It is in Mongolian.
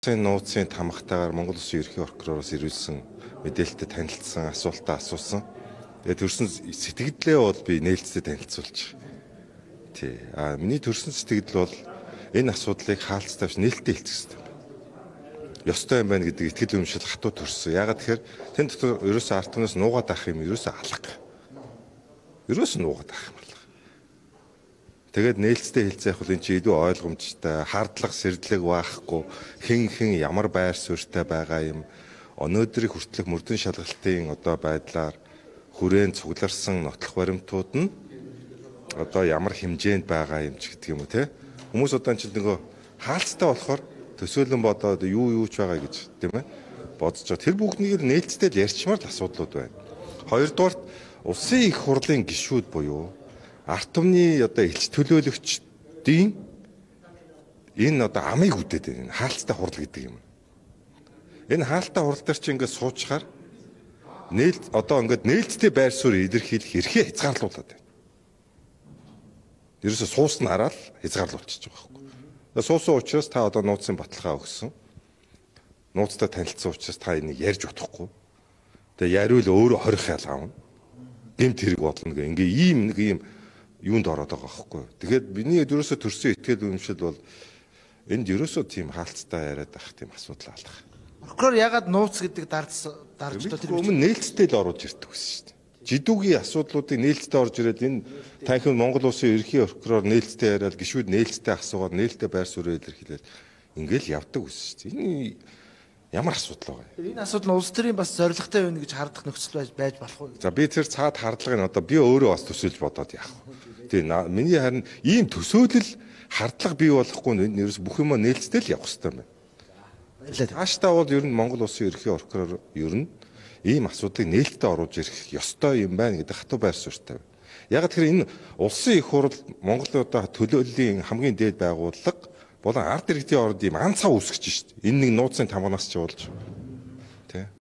Улсын нууцын тамхтайгаар Монгол Улсын ерөнхий прокуророос ирүүлсэн мэдээлэлтэд танилцсан, асуултаа асуусан. Тэгээд төрсэн сэтгэлдээ бол би нээлттэй танилцуулж. Тий. А миний төрсэн сэтгэл бол энэ асуудлыг хаалцтайвч нээлттэй хэлцэх хэрэгтэй. Ёстой юм байна гэдэг итгэл үнэмшил хатуу төрсөн. Ягаад тэгэхээр тэн дотор ерөөсөө арт түмнээс нуугаад авах юм ерөөсөө алга. Ерөөсөө нуугаад авах юм. Тэгээд нээлттэй хэлцээх бол эн чинь илүү ойлгомжтой, хардлага сэрдлэг байхгүй, хэн хэн ямар байр суурьтай байгаа юм. Өнөөдрийг хүртэлх мөрдөн шалгалтын одоо байдлаар хүрээн цугларсан нотлох баримтууд нь одоо ямар хэмжээнд байгаа юм ч гэдэг юм уу те. Хүмүүс одоо энэ нөгөө хаалцтай болохоор төсөөлөн бодоод юу юу ч байгаа гэж тийм ээ бодож байгаа. Тэр бүгднийг нээлттэй л ярьчмаар л асуудлууд байна. Хоёрдугаар улсын их хурлын гишүүд буюу арт түмний одоо элч төлөөлөгчдийн энэ одоо амыг үдээд байна. Хаалттай хурал гэдэг юм. Энэ хаалттай хурал дээр чи ингээд суучхаар нээлт одоо ингээд нээлттэй байр суурь илэрхийлэх эрхээ хязгаарлуулад байна. Ерөөсө суусна хараад хязгаарлуулчихж байгаа байхгүй. Суусан учраас та одоо нууцын баталгаа өгсөн. Нууцтай танилцсан учраас та энийг ярьж утахгүй. Тэгээ яриул өөрөө хорих ял аавна. Гэмт хэрэг бодлоо гэх. Ингээ ийм нэг ийм юунд ороод байгаа байхгүй. Тэгэхээр миний ерөөсө төрсөн ихтгэл үнэмшил бол энд ерөөсө тийм хаалцтай яриад ах тийм асуудал алах. Прокурор ягаад нууц гэдэг дарж дарж тэр өмнө нээлттэй л оруулж ирдэг гэсэн шүү дээ. Жидүүгийн асуудлуудыг нээлттэй орж ирээд энэ танхим Монгол улсын ерөнхий прокурор нээлттэй яриад гişүүд нээлттэй асуугаад нээлттэй байр суурь илэрхийлээд ингээл явдаг гэсэн шүү дээ. Энэ ямар асуудал байгаа юм? Энэ асуудал нь улс төрийн бас зорилготой байна гэж хардах нөхцөл байж байж болох уу? За би тэр цаад хардлагыг одоо би өөрөө бас төсөөлж бодоод яах вэ? Тийм миний харин ийм төсөөлөл хардлага бий болохгүй нь ерөөс бүх юм нээлттэй л явах хэрэгтэй байна. Тааштай бол ер нь Монгол улсын ерөнхий прокурор ер нь ийм асуудлыг нээлттэй оруулж ирэх ёстой юм байна гэдэг хатуу байр суурьтай байна. Яг тэр энэ улсын их хурл Монголын одоо төлөөллийн хамгийн дээд байгууллага болон ард иргэдийн орнд ийм анцаа үүсгэж шít. Энэ нэг нууцын тамганаас ч болж. Тэ.